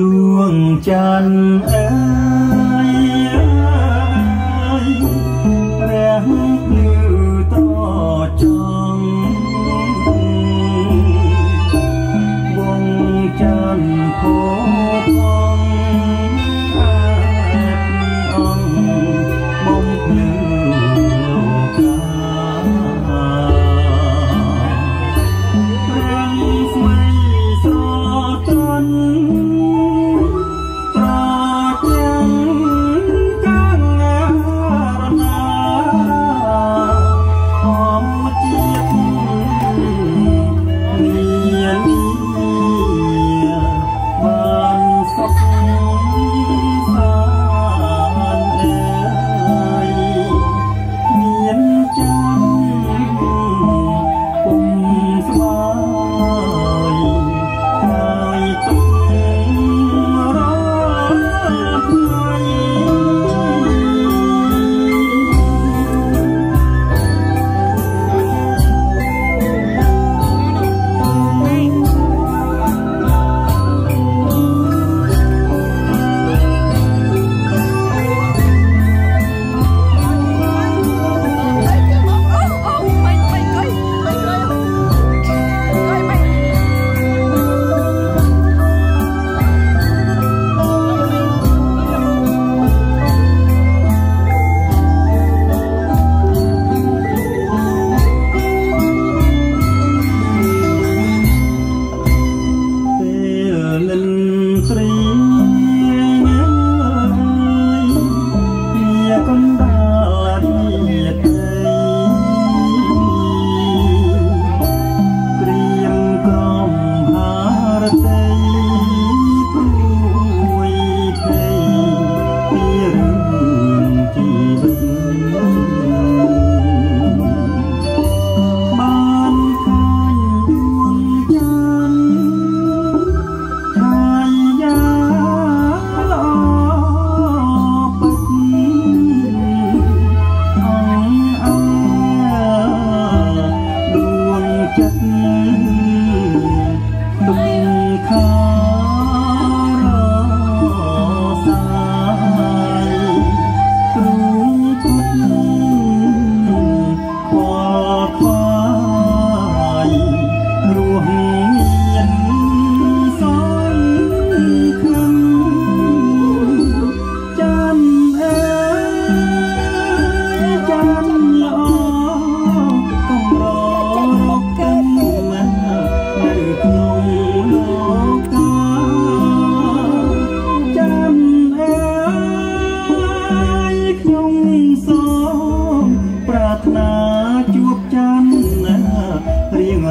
ដួងច័ន្ទអើយព្រះភ្លឺតចង់វងច័ន្ទផោផង Mm-hmm.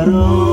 tomorrow.